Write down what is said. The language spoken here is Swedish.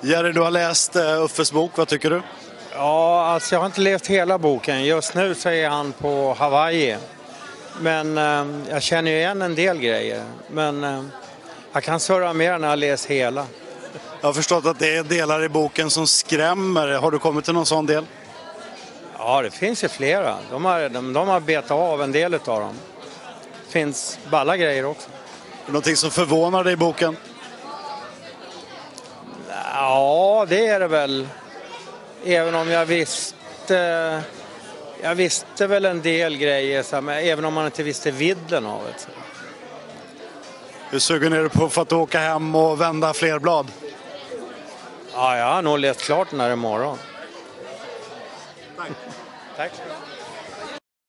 Jerry, du har läst uh, Uffes bok, vad tycker du? Ja, alltså jag har inte läst hela boken. Just nu så är han på Hawaii. Men eh, jag känner ju igen en del grejer. Men eh, jag kan surra mer när jag läser hela. Jag har förstått att det är delar i boken som skrämmer. Har du kommit till någon sån del? Ja, det finns ju flera. De har, de, de har betat av en del av dem. Det finns balla grejer också. Någonting som förvånar dig i boken? Ja, det är det väl. Även om jag visste... Jag visste väl en del grejer, så här, men även om man inte visste vidden av det. Så. Hur sugen är du på för att åka hem och vända fler blad? Ja, jag har nog läst klart den här imorgon. Tack. Tack.